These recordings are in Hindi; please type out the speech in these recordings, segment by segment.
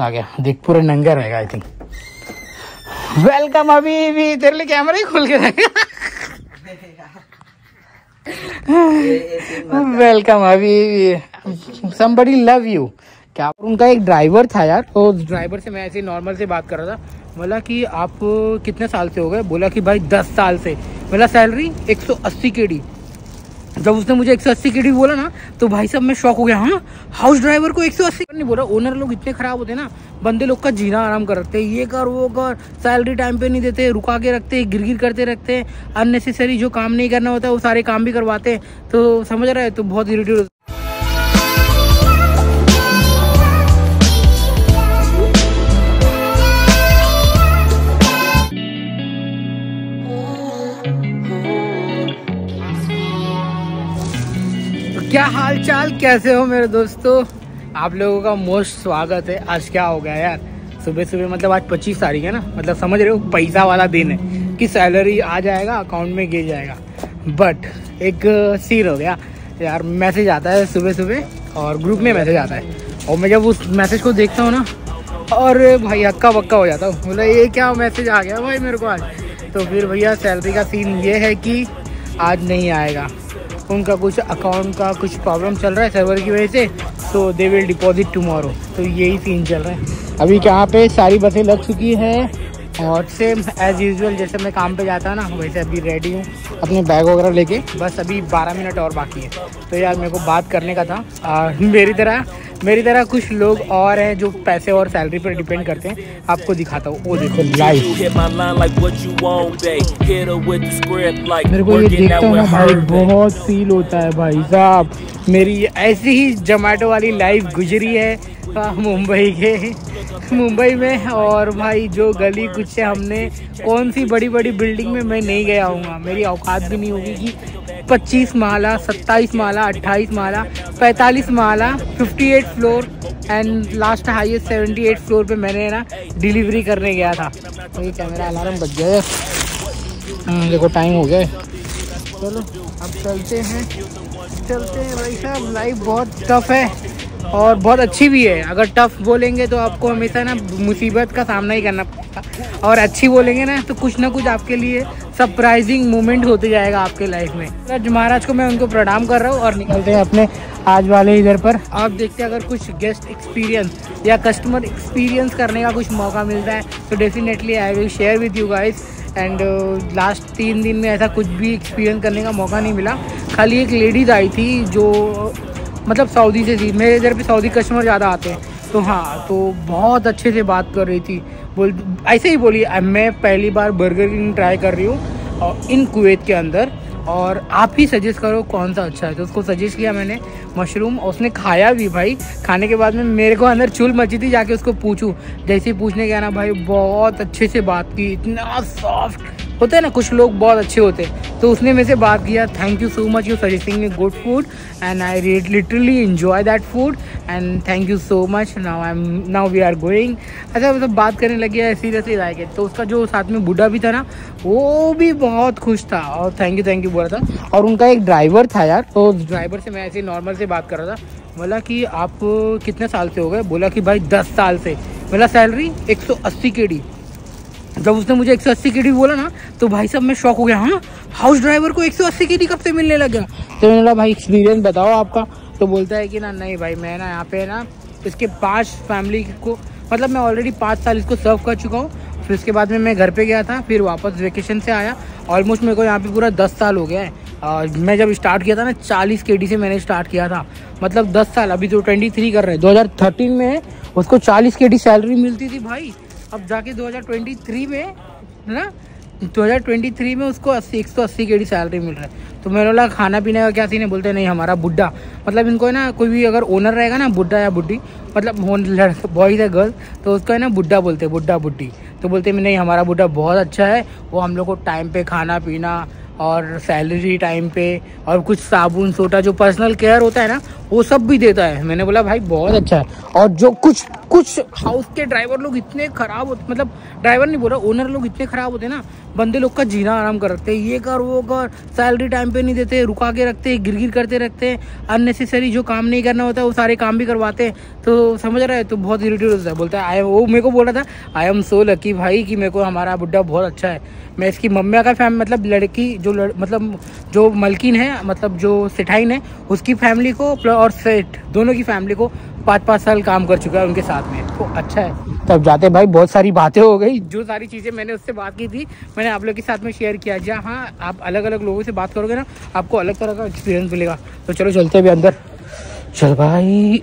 आ गया। देख, पूरे नंगा रहेगा आई थिंक वेलकम अभी भी तेरे लिए कैमरा ही खोल के रहेगा वेलकम अभी समबडी लव यू क्या? उनका एक ड्राइवर था यार। तो उस ड्राइवर से मैं ऐसे नॉर्मल से बात कर रहा था। बोला कि आप कितने साल से हो गए? बोला कि भाई दस साल से। बोला सैलरी 180 केडी जब उसने मुझे 180 डी बोला ना तो भाई साहब मैं शौक हो गया हाँ? हाउस ड्राइवर को 180 नहीं बोला ओनर लोग इतने खराब होते हैं ना, बंदे लोग का जीना आराम कर रखते हैं, ये कर, वो कर सैलरी टाइम पे नहीं देते, रुका के रखते गिर गिर करते रखते हैं अननेसेसरी जो काम नहीं करना होता, वो सारे काम भी करवाते तो समझ रहे है तो बहुत इरिटेट क्या हाल चाल कैसे हो मेरे दोस्तों? आप लोगों का मोस्ट स्वागत है। आज क्या हो गया यार? सुबह सुबह मतलब आज पच्चीस तारीख है ना? मतलब समझ रहे हो, पैसा वाला दिन है कि सैलरी आ जाएगा अकाउंट में गिर जाएगा। बट एक सीन हो गया। यार मैसेज आता है सुबह सुबह और ग्रुप में मैसेज आता है। और मैं जब उस मैसेज को देखता हूँ ना और भाई, हक्का बक्का हो जाता हूँ। बोला, ये क्या मैसेज आ गया भाई मेरे को आज? तो फिर भैया सैलरी का सीन ये है कि आज नहीं आएगा। उनका कुछ अकाउंट का कुछ प्रॉब्लम चल रहा है सर्वर की वजह से तो दे विल डिपॉजिट टुमारो तो यही सीन चल रहा है। अभी यहाँ पे सारी बसें लग चुकी है। और सेम एज यूजल जैसे मैं काम पे जाता ना वैसे अभी रेडी हूँ। अपने बैग वगैरह लेके बस अभी 12 मिनट और बाकी है। तो यार मेरे को बात करने का था। आ, मेरी तरह मेरी तरह कुछ लोग और हैं जो पैसे और सैलरी पर डिपेंड करते हैं। आपको दिखाता हूँ। वो देखो लाइव मेरे को ये देखता हूँ ना भाई बहुत फील होता है भाई साहब। मेरी ऐसी ही जोमेटो वाली लाइफ गुजरी है मुंबई के। मुंबई में और भाई जो गली कुछ हमने कौन सी बड़ी बड़ी बिल्डिंग में मैं नहीं गया हूँ मेरी औकात भी नहीं होगी कि 25 माला 27 माला 28 माला 45 माला 58 floor and last highest 78 floor पे मैंने ना डिलीवरी करने गया था। तो ये कैमरा अलार्म बच गया हम्म, देखो टाइम हो गया चलो अब चलते हैं। चलते हैं भाई साहब। लाइफ बहुत टफ है और बहुत अच्छी भी है। अगर टफ बोलेंगे तो आपको हमेशा ना मुसीबत का सामना ही करना पड़ता। और अच्छी बोलेंगे ना तो कुछ ना कुछ आपके लिए सरप्राइजिंग मोमेंट होते जाएगा आपके लाइफ में। आज महाराज को मैं उनको प्रणाम कर रहा हूँ और निकलते हैं अपने आज वाले इधर पर। आप देखते हैं अगर कुछ गेस्ट एक्सपीरियंस या कस्टमर एक्सपीरियंस करने का कुछ मौका मिलता है तो definitely I will share with you guys and last तीन दिन में ऐसा कुछ भी एक्सपीरियंस करने का मौका नहीं मिला। खाली एक लेडीज़ आई थी जो मतलब सऊदी से थी। मेरे इधर भी सऊदी कस्टमर ज़्यादा आते हैं। तो हाँ तो बहुत अच्छे से बात कर रही थी। बोल, ऐसे ही बोली मैं पहली बार बर्गर किंग ट्राई कर रही हूँ इन कुवैत के अंदर, और आप ही सजेस्ट करो कौन सा अच्छा है। तो उसको सजेस्ट किया मैंने मशरूम और उसने खाया भी भाई। खाने के बाद में मेरे को अंदर चुल मची थी, जाके उसको पूछूँ। जैसे ही पूछने गया ना भाई, बहुत अच्छे से बात की, इतना सॉफ्ट होते हैं ना, कुछ लोग बहुत अच्छे होते तो उसने मेरे से बात किया thank you so much you suggesting me good food and I rate literally enjoy that food and thank you so much now I am now we are going ऐसा मतलब बात करने लगी है सीरियसली लाइक है तो उसका जो साथ में बूढ़ा भी था ना, वो भी बहुत खुश था और थैंक यू थैंक यू बोला था। और उनका एक ड्राइवर था यार तो उस ड्राइवर से मैं ऐसे नॉर्मल से बात कर रहा था। बोला कि, आप कितने साल से हो गए? बोला कि, भाई दस साल से। बोला, सैलरी एक सौ अस्सी के डी। जब उसने मुझे 180 के डी बोला ना तो भाई साहब मैं शौक हो गया हाँ हाउस ड्राइवर को 180 के डी कब से मिलने लग गया? तो मैंने बोला, भाई एक्सपीरियंस बताओ आपका। तो बोलता है कि ना, नहीं भाई, मैं ना यहाँ पे ना, इसके पाँच फैमिली को मतलब मैं ऑलरेडी पाँच साल इसको सर्व कर चुका हूँ। फिर उसके बाद में मैं घर पे गया था, फिर वापस वेकेशन से आया। ऑलमोस्ट मेरे को यहाँ पे पूरा दस साल हो गया है। और मैं जब स्टार्ट किया था ना, चालीस के से मैंने स्टार्ट किया था। मतलब दस साल, अभी जो ट्वेंटी थ्री कर रहे हैं। दो हज़ार थर्टीन में उसको चालीस के सैलरी मिलती थी भाई। अब जाके 2023 में, है ना? 2023 में उसको अस्सी, एक सौ अस्सी के सैलरी मिल रहा है। तो मेरे बोला खाना पीने का क्या सीन है? बोलते नहीं, हमारा बुढ़ा मतलब इनको है ना, कोई भी अगर ओनर रहेगा ना बुढ़ा या बुढ़ी मतलब बॉयज़ है गर्ल्स तो उसको है ना बुढ़ा बोलते हैं बुढ़ा बुढ़ी तो बोलते हैं, नहीं, हमारा बुढ़ा बहुत अच्छा है, वो हम लोग को टाइम पे खाना, पीना और सैलरी टाइम पे और कुछ साबुन सोटा जो पर्सनल केयर होता है ना, वो सब भी देता है। मैंने बोला, भाई, बहुत अच्छा है। और जो कुछ कुछ हाउस के ड्राइवर लोग इतने खराब होते मतलब ड्राइवर नहीं बोल रहा ओनर लोग इतने खराब होते ना, बंदे लोग का जीना आराम कर रखते ये कर, वो कर सैलरी टाइम पे नहीं देते, रुका के रखते गिर गिर करते रखते हैं। अननेसेसरी जो काम नहीं करना होता, वो सारे काम भी करवाते हैं। तो समझ रहा है तो बहुत इरीटेट होता है। बोलता है आई वो मेरे को बोल रहा था आई एम सो लकी भाई कि मेरे को हमारा बुढ़ा बहुत अच्छा है। मैं इसकी मम्मिया का फैम मतलब लड़की जो लड़, मतलब जो मलकिन है मतलब जो सेठाइन है उसकी फैमिली को और सेठ दोनों की फैमिली को पाँच पाँच साल काम कर चुका है उनके साथ में। तो अच्छा है। तब जाते भाई बहुत सारी बातें हो गई। जो सारी चीज़ें मैंने उससे बात की थी मैंने आप लोग के साथ में शेयर किया। जहाँ हाँ आप अलग अलग लोगों से बात करोगे ना आपको अलग तरह का एक्सपीरियंस मिलेगा। तो चलो चलते भी अंदर। चल भाई।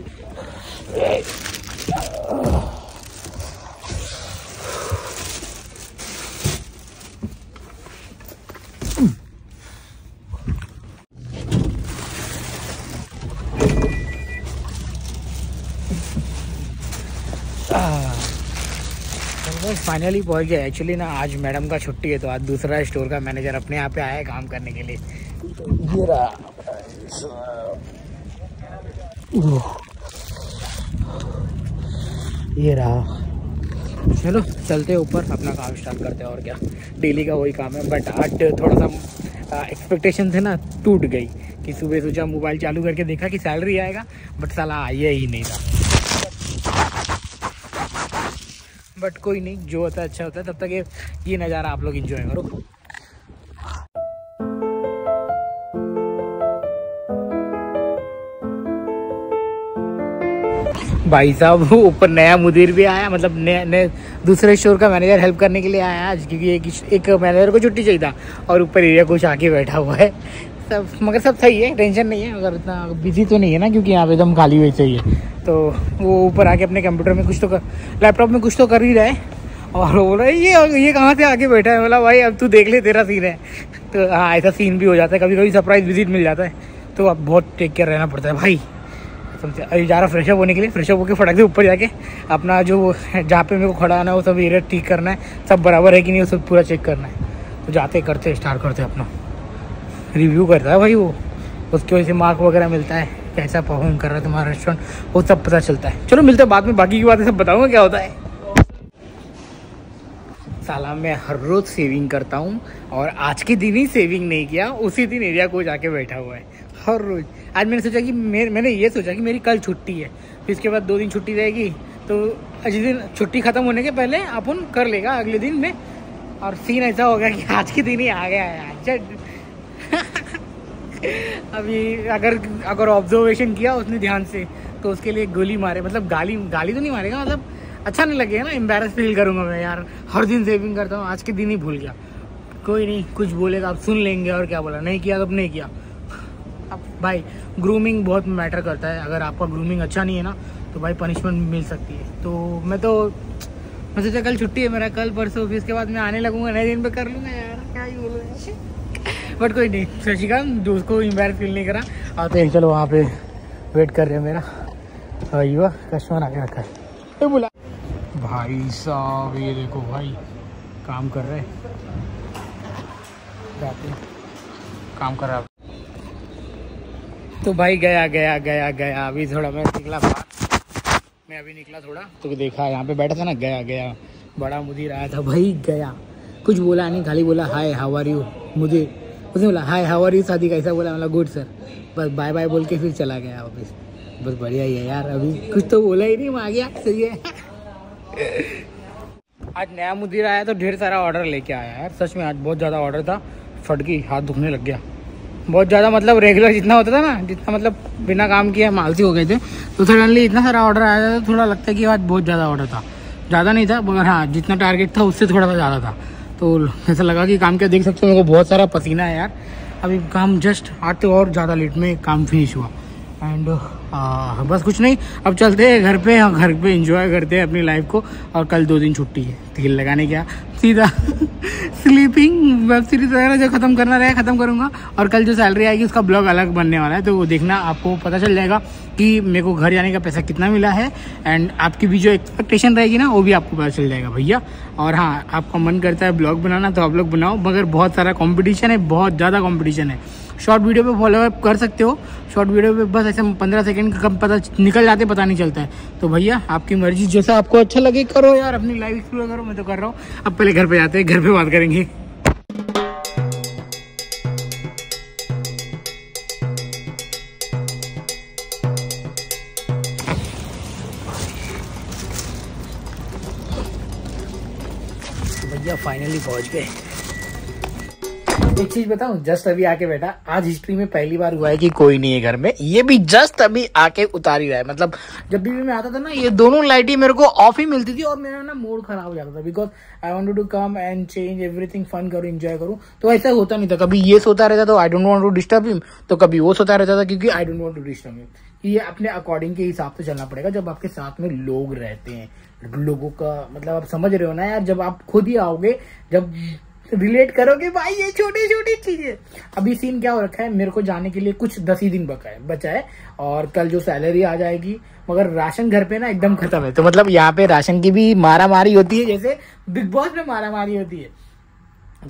फाइनली पहुँच गया एक्चुअली ना, आज मैडम का छुट्टी है तो आज दूसरा स्टोर का मैनेजर अपने यहाँ पे आया है काम करने के लिए। ये रहा। चलो, चलते ऊपर, अपना काम स्टार्ट करते हैं, और क्या। डेली का वही काम है बट आज थोड़ा सा एक्सपेक्टेशन थे ना, टूट गई। कि सुबह सोचा मोबाइल चालू करके देखा कि सैलरी आएगा बट साला आइए ही नहीं था। बट कोई नहीं, जो होता है अच्छा होता है। तब तक ये ये नज़ारा आप लोग इंजॉय करो। भाई साहब ऊपर नया मुदीर भी आया मतलब नया नए दूसरे स्टोर का मैनेजर हेल्प करने के लिए आया आज, क्योंकि एक एक मैनेजर को छुट्टी चाहिए था, और ऊपर एरिया कुछ आके बैठा हुआ है। सब, मगर सब सही है, टेंशन नहीं है, अगर इतना बिज़ी तो नहीं है ना, क्योंकि यहाँ पे एकदम खाली हुई चाहिए। तो वो ऊपर आके अपने कंप्यूटर में कुछ तो कर लैपटॉप में कुछ तो कर ही रहा है। और बोल रहा है, ये ये कहाँ से आके बैठा है? बोला, भाई, अब तू देख ले, तेरा सीन है। तो हाँ ऐसा सीन भी हो जाता है कभी कभी सरप्राइज़ विज़िट मिल जाता है। तो अब बहुत टेक केयर रहना पड़ता है, भाई। समझे? अभी जा रहा फ्रेशअप होने के लिए फ्रेशअप होकर फटक से ऊपर जाके अपना जो जहाँ पे मेरे को खड़ा आना है, वो सब एरिया ठीक करना है। सब बराबर है कि नहीं, वो सब पूरा चेक करना है। तो जाते, करते स्टार्ट करते अपना। रिव्यू करता है भाई वो। उसकी वजह से मार्क वगैरह मिलता है, कैसा परफॉर्म कर रहा है तुम्हारा रेस्टोरेंट वो सब पता चलता है। चलो मिलते हैं बाद में, बाकी की बातें सब बताऊँगा क्या होता है। साला मैं हर रोज़ सेविंग करता हूँ और आज के दिन ही सेविंग नहीं किया, उसी दिन एरिया को जाके बैठा हुआ है, हर रोज़। आज मैंने सोचा कि मेरे, मैंने ये सोचा कि मेरी कल छुट्टी है, फिर इसके बाद दो दिन छुट्टी रहेगी तो जिस दिन छुट्टी ख़त्म होने के पहले अपन कर लेगा अगले दिन में। और सीन ऐसा हो गया कि आज के दिन ही आ गया है अच्छा अभी अगर अगर ऑब्जर्वेशन किया उसने ध्यान से तो उसके लिए गोली मारे मतलब गाली गाली तो नहीं मारेगा मतलब अच्छा नहीं लगेगा ना एम्बेरस फील करूँगा मैं यार। हर दिन सेविंग करता हूँ, आज के दिन ही भूल गया। कोई नहीं, कुछ बोलेगा, आप सुन लेंगे, और क्या बोला? नहीं किया तो नहीं किया। अब भाई ग्रूमिंग बहुत मैटर करता है। अगर आपका ग्रूमिंग अच्छा नहीं है ना तो भाई पनिशमेंट मिल सकती है। तो मैं तो मैं सोचा कल छुट्टी है मेरा, कल परसों, फिर इसके बाद मैं आने लगूँगा, नए दिन पे कर लूँगा यार, क्या ही बोलूँगा बट कोई नहीं शशिकांत जो उसको इम्बेरस फील नहीं करा। आते हैं चलो वहाँ पे वेट कर रहे हैं मेरा। युवा कस्टमर आके रखा है तो बोला। भाई साहब, ये देखो भाई, काम कर रहे काम कर रहा तो भाई गया गया गया गया। अभी थोड़ा मैं निकला बाहर। मैं अभी निकला थोड़ा। तो देखा, यहाँ पे बैठा था ना, गया गया। बड़ा मुदीर आया था, भाई गया। कुछ बोला नहीं, खाली बोला हाय हाउ आर यू मुझे उसने बोला, हाय हाउ आर यू शादी कैसा बोला मतलब गुड सर बस बाय बाय बोल के फिर चला गया ऑफ़िस बस बढ़िया ही है यार, अभी कुछ तो बोला ही नहीं आ गया सही है आज नया मुदीर आया तो ढेर सारा ऑर्डर लेके आया यार। सच में आज बहुत ज़्यादा ऑर्डर था फट गई हाथ दुखने लग गया। बहुत ज़्यादा मतलब रेगुलर जितना होता था ना, जितना मतलब बिना काम किए मालसी हो गए थे तो सडनली इतना सारा ऑर्डर आया था तो थोड़ा लगता है कि आज बहुत ज़्यादा ऑर्डर था। ज़्यादा नहीं था मगर हाँ जितना टारगेट था उससे थोड़ा सा ज़्यादा था। तो ऐसा लगा कि काम क्या। देख सकते हो मेरे को बहुत सारा पसीना है यार। अभी काम जस्ट आज तो और ज़्यादा लेट में काम फिनिश हुआ। एंड बस कुछ नहीं। अब चलते हैं घर पे और घर पे इंजॉय करते हैं अपनी लाइफ को। और कल दो दिन छुट्टी है। तेल लगाने क्या? सीधा स्लीपिंग वेब सीरीज़ वगैरह जो खत्म करना रहे, खत्म करूँगा। और कल जो सैलरी आएगी, उसका ब्लॉग अलग बनने वाला है। तो वो देखना, आपको पता चल जाएगा कि मेरे को घर जाने का पैसा कितना मिला है। एंड आपकी भी जो एक्सपेक्टेशन रहेगी ना, वो भी आपको पता चल जाएगा, भैया। और हाँ आपका मन करता है ब्लॉग बनाना तो आप लोग बनाओ। मगर बहुत सारा कॉम्पिटिशन है, बहुत ज़्यादा कॉम्पिटिशन है। शॉर्ट वीडियो पे फॉलो अप कर सकते हो। शॉर्ट वीडियो पे बस ऐसे पंद्रह सेकंड कम पता निकल जाते, पता नहीं चलता है। तो भैया, आपकी मर्ज़ी, जैसा आपको अच्छा लगे, करो यार, अपनी लाइफ एक्सप्लोर करो, मैं तो कर रहा हूँ। अब पहले घर पे जाते हैं, घर पे बात करेंगे। भैया फाइनली पहुँच गए। एक चीज़ बताऊँ, जस्ट अभी आके बैठा। आज हिस्ट्री में पहली बार हुआ है कि कोई नहीं है घर में। ये भी जस्ट अभी आके उतार ही रहा है। मतलब जब भी मैं आता था ना, ये दोनों लाइटें मेरे को ऑफ़ ही मिलती थी और मेरा ना मूड खराब हो जाता था। Because I want to come and change everything fun करूँ एंजॉय करूँ। तो ऐसा होता नहीं था। कभी ये सोता रहता तो I don't want to disturb him तो कभी वो सोता रहता था, क्योंकि I don't want to disturb him ये अपने अकॉर्डिंग के हिसाब से चलना पड़ेगा, जब आपके साथ में लोग रहते हैं। लोगों का मतलब आप समझ रहे हो ना यार, जब आप खुद ही आओगे, जब रिलेट करोगे भाई, ये छोटी छोटी चीज़ें। अभी सीन क्या हो रखा है? मेरे को जाने के लिए कुछ दस ही दिन बका है, बचा है। और कल जो सैलरी आ जाएगी, मगर राशन घर पे ना एकदम खत्म है। तो मतलब यहाँ पे राशन की भी मारा मारी होती है, जैसे बिग बॉस में मारा मारी होती है।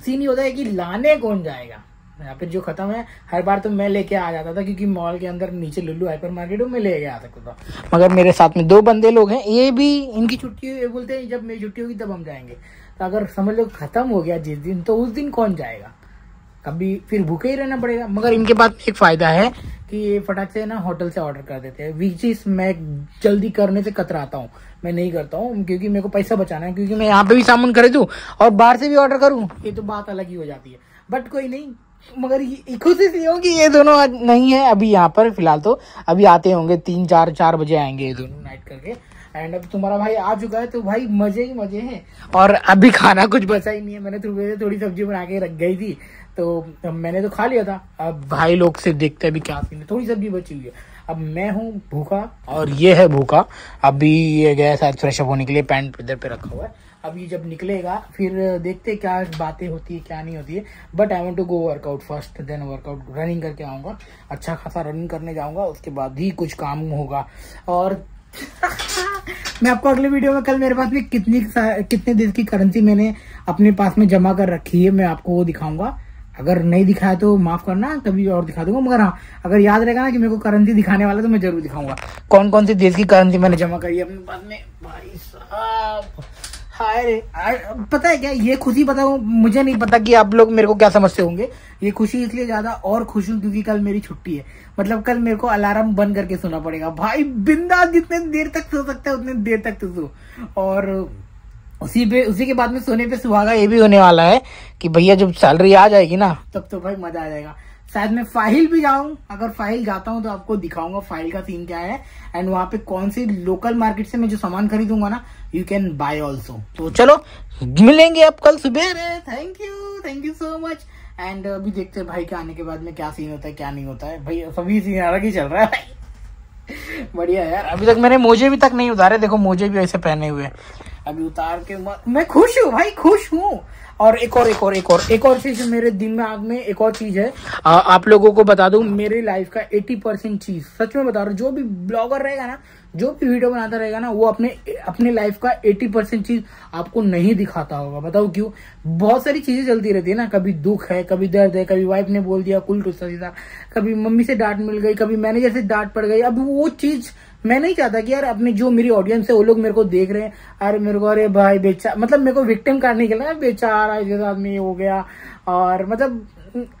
सीन ये होता है कि लाने कौन जाएगा? यहाँ पे जो खत्म है, हर बार तो मैं लेके आ जाता था क्योंकि मॉल के अंदर नीचे लुल्लू हाइपर मार्केट में लेके आ सकता था। मगर मेरे साथ में दो बंदे लोग हैं, ये भी इनकी छुट्टी ये बोलते हैं जब मेरी छुट्टी होगी तब हम जाएँगे। तो अगर समझ लो खत्म हो गया जिस दिन तो उस दिन कौन जाएगा? कभी फिर भूखे ही रहना पड़ेगा। मगर इनके पास एक फ़ायदा है कि ये फटाक से ना होटल से ऑर्डर कर देते हैं विच चीज़ मैं जल्दी करने से कतराता हूँ। मैं नहीं करता हूँ, क्योंकि मेरे को पैसा बचाना है, क्योंकि मैं यहाँ पे भी सामान खरीदू और बाहर से भी ऑर्डर करूँ, ये तो बात अलग ही हो जाती है। बट कोई नहीं मगर खुशी सी होगी, ये दोनों आज नहीं है, अभी यहाँ पर फ़िलहाल तो। अभी आते होंगे, तीन, चार चार बजे आएँगे ये दोनों नाइट करके। एंड अब तुम्हारा भाई आ चुका है तो भाई मज़े ही मज़े हैं। और अभी खाना कुछ बचा ही नहीं है, मैंने थोड़ी थोड़ी सब्ज़ी बना के रख गई थी। तो मैंने तो खा लिया था। अब भाई लोग से देखते हैं अभी क्या सीन है। थोड़ी सब्ज़ी बची हुई है। अब मैं हूँ भूखा, और ये है भूखा। अभी ये गया शायद फ्रेश अप होने के लिए, पैंट इधर पे रखा हुआ है। अब ये जब निकलेगा, फिर देखते क्या बातें होती है, क्या नहीं होती है। But I want to go workout first then workout running करके आऊँगा। अच्छा खासा रनिंग करने जाऊँगा, उसके बाद ही कुछ काम होगा। और मैं आपको अगले वीडियो में, कल मेरे पास में कितनी कितने दिन की करेंसी मैंने अपने पास में जमा कर रखी है, मैं आपको वो दिखाऊँगा। अगर नहीं दिखाया तो माफ़ करना कभी और दिखा दूँगा। मगर हाँ अगर याद रहेगा ना कि मेरे को करेंसी दिखाने वाला तो मैं ज़रूर दिखाऊँगा। कौन कौन सी देश की करेंसी मैंने जमा करी है? अपने पास में, भाई साहब। हाय पता है क्या? ये खुशी बताऊ मुझे नहीं पता कि आप लोग मेरे को क्या समझते होंगे। ये खुशी इसलिए ज़्यादा और खुश हूँ क्योंकि कल मेरी छुट्टी है। मतलब कल मेरे को अलार्म बंद करके सोना पड़ेगा। भाई बिंदा जितने देर तक सो सकता है, उतने देर तक तो सो। और उसी पे, उसी के बाद में सोने पे सुहागा ये भी होने वाला है कि भैया जब सैलरी आ जाएगी ना, तब तो भाई मज़ा आ जाएगा। शायद मैं फ़ाइल भी जाऊँ, अगर फ़ाइल जाता हूँ तो आपको दिखाऊँगा फ़ाइल का सीन क्या है एंड वहाँ पे कौन सी लोकल मार्केट से मैं जो सामान खरीदूँगा ना यू कैन बाय ऑल्सो तो चलो, मिलेंगे आप कल सुबह। Thank you thank you so much and अभी देखते हैं भाई के आने के बाद में क्या सीन होता है, क्या नहीं होता है। भाई, सभी सीन अलग ही चल रहा है बढ़िया यार। अभी तक मैंने मोजे भी तक नहीं उतारे, देखो मोजे भी ऐसे पहने हुए अभी उतार के मैं खुश हूँ भाई खुश हूँ। और एक और एक और एक और एक और चीज़ मेरे दिमाग में एक और चीज़ है। आ, आप लोगों को बता दूँ मेरी लाइफ का 80 परसेंट चीज़ सच में बता रहा हूँ जो भी ब्लॉगर रहेगा ना जो भी वीडियो बनाता रहेगा ना वो अपने अपने लाइफ का 80 परसेंट चीज़ आपको नहीं दिखाता होगा। बताओ क्यों? बहुत सारी चीज़ें चलती रहती है ना कभी दुख है कभी दर्द है कभी वाइफ ने बोल दिया कुल टूसा सीधा कभी मम्मी से डांट मिल गई कभी मैनेजर से डांट पड़ गई अब वो चीज़ मैं नहीं चाहता कि यार अपने जो मेरी ऑडियंस है, वो लोग मेरे को देख रहे हैं। अरे मेरे को, अरे भाई बेचा मतलब मेरे को विक्टिम करने के लिए बेचारा जैसा आदमी हो गया। और मतलब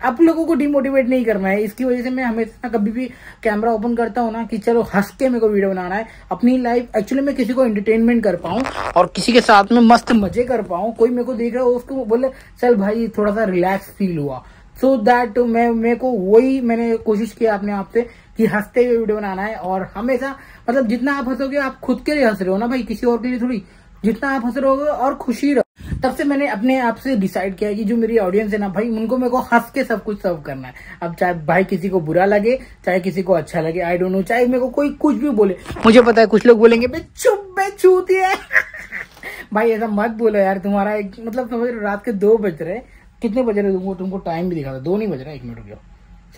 आप लोगों को डिमोटिवेट नहीं करना है। इसकी वजह से मैं हमेशा कभी भी कैमरा ओपन करता हूँ ना कि चलो हंस के मेरे को वीडियो बनाना है। अपनी लाइफ एक्चुअली मैं किसी को एंटरटेनमेंट कर पाऊँ और किसी के साथ में मस्त मज़े कर पाऊँ। कोई मेरे को देख रहा हो, उसको बोले, चल भाई, थोड़ा सा रिलैक्स फील हुआ। सो so दैट मैं, मेरे को वही मैंने कोशिश किया अपने आप से कि हँसते हुए वीडियो बनाना है और हमेशा मतलब जितना आप हंसोगे, आप खुद के लिए हंस रहे हो ना भाई, किसी और के लिए थोड़ी। जितना आप हंस रहे हो और खुशी रहो। तब से मैंने अपने आप से डिसाइड किया कि जो मेरी ऑडियंस है ना भाई, उनको मेरे को हंस के सब कुछ सर्व करना है। अब चाहे भाई किसी को बुरा लगे, चाहे किसी को अच्छा लगे आई डोंट नो चाहे मेरे को कोई कुछ भी बोले। मुझे पता है कुछ लोग बोलेंगे चुप चूती है। भाई ऐसा मत बोलो यार, तुम्हारा एक मतलब समझ रात के दो बज रहे कितने बज रहे तुमको तुमको टाइम भी दिखा था दो नहीं बज रहा, एक मिनट रुक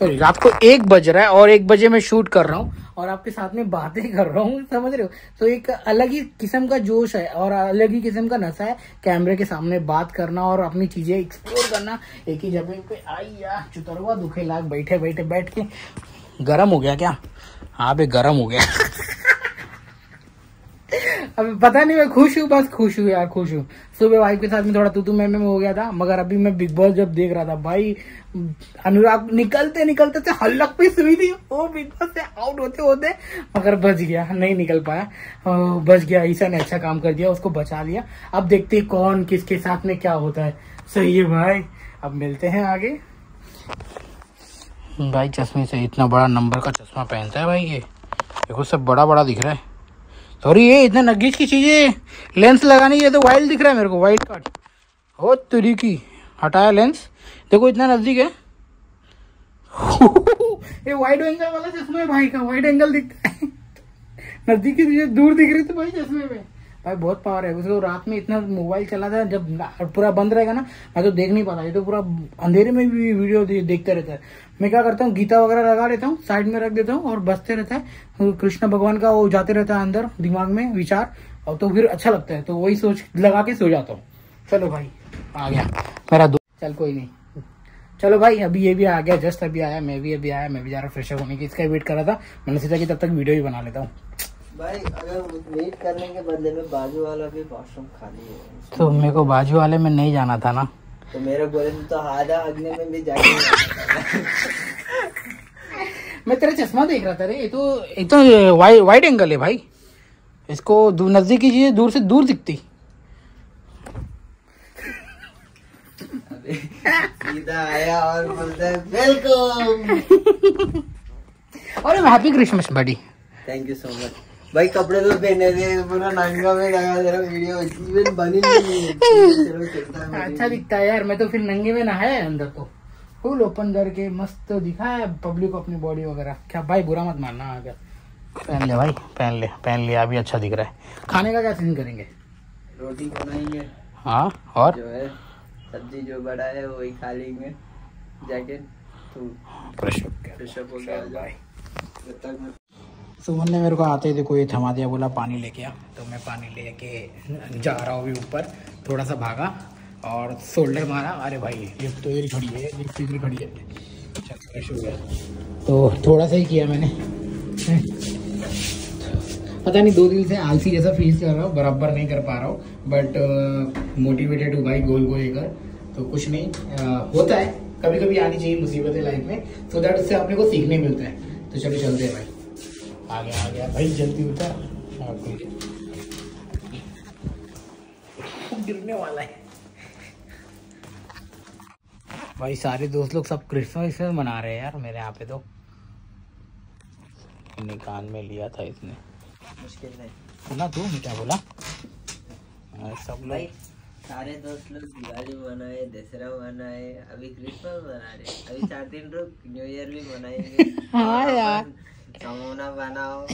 सॉरी रात को एक बज रहा है और एक बजे मैं शूट कर रहा हूँ और आपके साथ में बातें कर रहा हूँ, समझ रहे हो? तो एक अलग ही किस्म का जोश है और अलग ही किस्म का नशा है कैमरे के सामने बात करना और अपनी चीज़ें एक्सप्लोर करना। एक ही जगह पे आई या चुतरवा दुखे लाग बैठे बैठे बैठ के। गर्म हो गया क्या? हाँ बे गर्म हो गया। अब पता नहीं, मैं खुश हूँ, बस खुश हूँ यार, खुश हूँ। सुबह वाइफ के साथ में थोड़ा तू तू मैं हो गया था, मगर अभी मैं बिग बॉस जब देख रहा था, भाई, अनुराग निकलते निकलते थे हल्लक पे सुई थी वो बिग बॉस से आउट होते होते, मगर बच गया, नहीं निकल पाया। बच गया, ईसा ने अच्छा काम कर दिया, उसको बचा लिया। अब देखते कौन, किसके साथ में क्या होता है। सही है भाई, अब मिलते हैं आगे। भाई, चश्मे से इतना बड़ा नंबर का चश्मा पहनता है भाई ये। देखो, सब बड़ा बड़ा दिख रहा है। सॉरी ये इतना नगीज की चीज़ें लेंस लगानी है तो वाइल्ड दिख रहा है मेरे को वाइट कार्ड हो तुरी की हटाया लेंस देखो इतना नज़दीक है। ये वाइड एंगल वाला चश्मा है भाई का वाइड एंगल दिखता है। नज़दीक की चीज़ें दूर दिख रही थी भाई चश्मे में भाई, बहुत पावर है। उसको रात में इतना मोबाइल चला था, जब पूरा बंद रहेगा ना, मैं तो देख नहीं पाता। ये तो पूरा अंधेरे में भी वीडियो देखते रहता है। मैं क्या करता हूँ, गीता वगैरह लगा लेता हूँ, साइड में रख देता हूँ और बसते रहता है। कृष्ण भगवान का वो जाते रहता है अंदर, दिमाग में विचार, और तो फिर अच्छा लगता है। तो वही सोच, लगा के सो जाता हूँ। चलो भाई, आ गया। मेरा दो चल, कोई नहीं। चलो भाई, अभी ये भी आ गया, जस्ट अभी आया, मैं भी अभी आया, मैं भी जा रहा फ्रेश होने की इसका वेट कर रहा था, मैंने सोचा कि तब तक वीडियो भी बना लेता हूँ। भाई अगर वेट करने के बदले में बाजू वाला भी वॉशरूम खाली है। तो मेरे को बाजू वाले में नहीं जाना था ना। तो मेरे बोले तो आधा अगले में भी जाके मैं तेरा चश्मा देख रहा था रे ये तो एक तो वाइड एंगल है भाई। इसको नज़दीक की चीज़ें दूर से दूर दिखती। सीधा आया और बोलता है वेलकम और happy Christmas buddy thank you so much भाई कपड़े तो पहने थे पूरा नंगा में लगा तेरा वीडियो इवन बनी नहीं अच्छा दिखता है यार मैं तो फिर नंगे में नहाया है अंदर तो। फुल ओपन करके मस्त दिखाया पब्लिक को अपनी बॉडी वगैरह। क्या भाई बुरा मत मानना गया पहन ले भाई पहन ले पहन लिया अभी अच्छा दिख रहा है। खाने का क्या सीन करेंगे? रोटी बनाएँगे। हाँ और? जो है सब्ज़ी जो बड़ा है वही खा लेंगे। जाके तो फ्रेश हो गया। भाई। सुमन ने मेरे को आते ही देखो ये थमा दिया बोला पानी लेके आ। तो मैं पानी लेके जा रहा हूँ ऊपर थोड़ा सा भागा और शोल्डर मारा। अरे भाई लिफ्ट तो ये खड़ी है लिफ्ट इधर खड़ी है। चल फ्रेश हो। गया तो थोड़ा सा ही किया मैंने। पता नहीं दो दिन से आलसी जैसा फील कर रहा हूँ बराबर नहीं कर पा रहा हूँ बट मोटिवेटेड हूँ भाई गोल को लेकर। तो कुछ नहीं आ, होता है कभी कभी आनी चाहिए मुसीबतें लाइफ में तो दैट उससे अपने को सीखने मिलता है। तो चलो चलते हैं भाई। आ गया आ गया भाई जल्दी उठा गिरने वाला है। भाई सारे दोस्त लोग सब क्रिसमस मना रहे हैं यार मेरे यहाँ पे तो। कान में लिया था इसने। मुश्किल है। सुना तू क्या बोला? सब लोग। सारे दोस्त लोग दिवाली मनाए दशहरा मनाए अभी क्रिसमस मना रहे अभी चार दिन रुक न्यू ईयर भी मनाएँगे। हाँ यार। बनाओ।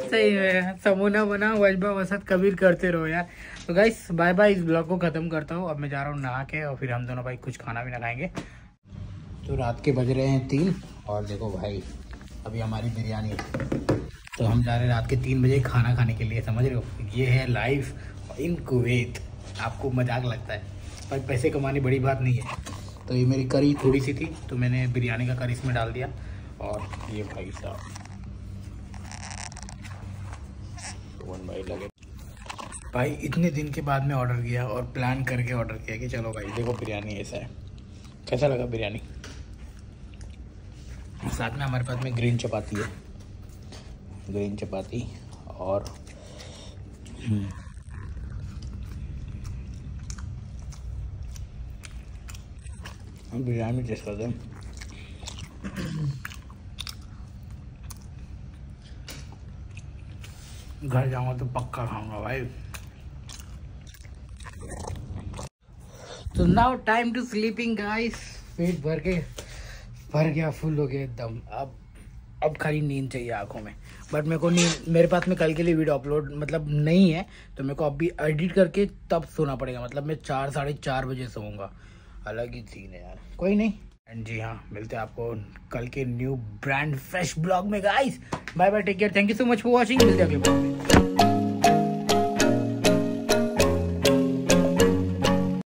सही है समूना बनाओ वजबा वसत कबीर करते रहो यार। तो गाइस बाय बाय इस ब्लॉग को ख़त्म करता हूँ। अब मैं जा रहा हूँ नहा के और फिर हम दोनों भाई कुछ खाना भी ना खाएँगे तो रात के बज रहे हैं तीन और देखो भाई, अभी हमारी बिरयानी तो हम जा रहे हैं रात के तीन बजे खाना खाने के लिए, समझ रहे हो? ये है लाइफ इन कुवैत आपको मज़ाक लगता है, पर पैसे कमाने बड़ी बात नहीं है। तो ये मेरी करी थोड़ी सी थी तो मैंने बिरयानी का करी इसमें डाल दिया। और ये भाई साहब। वन भाई लगे। भाई, इतने दिन के बाद में ऑर्डर किया और प्लान करके ऑर्डर किया कि चलो भाई, देखो बिरयानी ऐसा है। कैसा लगा बिरयानी? साथ में हमारे पास में ग्रीन चपाती है। ग्रीन चपाती और हम्म। बिरयानी टेस्ट करते हैं। घर जाऊँगा तो पक्का खाऊँगा भाई। तो now time to sleeping guys पेट भर के, भर गया फुल हो गया एकदम। अब अब खाली नींद चाहिए आँखों में। बट मेरे को नींद, मेरे पास में कल के लिए वीडियो अपलोड मतलब नहीं है तो मेरे को अभी एडिट करके तब सोना पड़ेगा। मतलब मैं चार, साढ़े चार बजे सोऊँगा। अलग ही सीन है यार। कोई नहीं। एंड जी हाँ मिलते हैं आपको कल के न्यू ब्रांड फ्रेश ब्लॉग में guys bye bye take care thank you so much for watching मिलते हैं अगले ब्लॉग में.